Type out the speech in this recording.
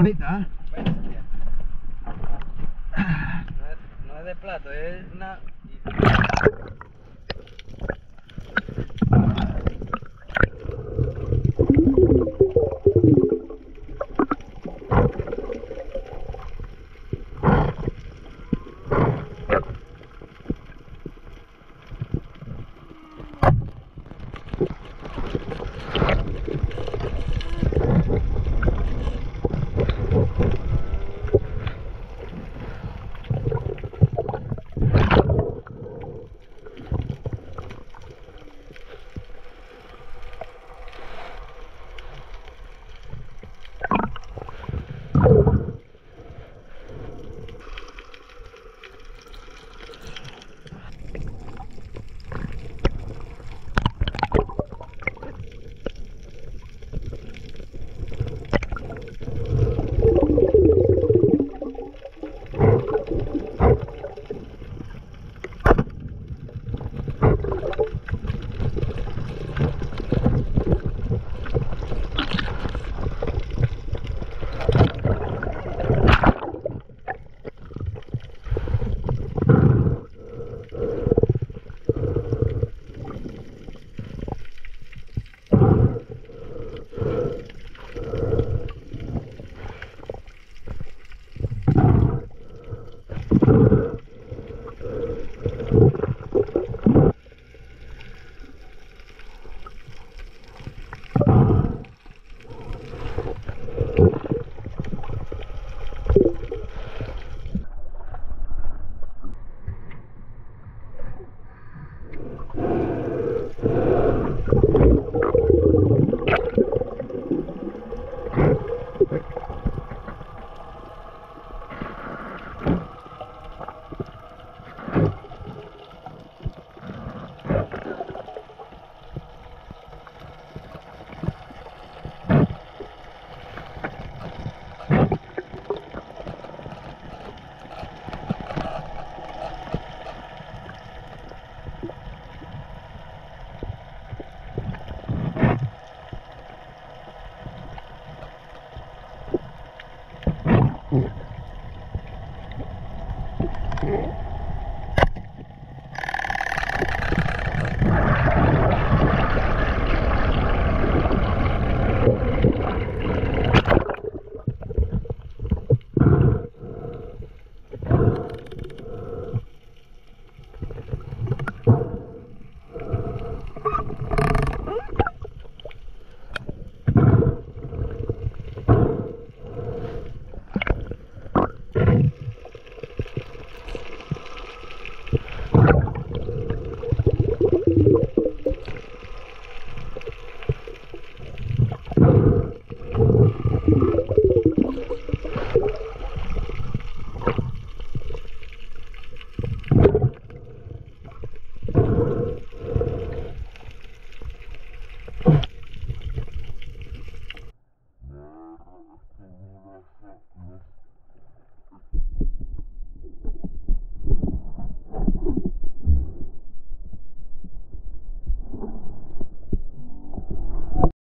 Bonita. No es, no es de plato, es una. Thank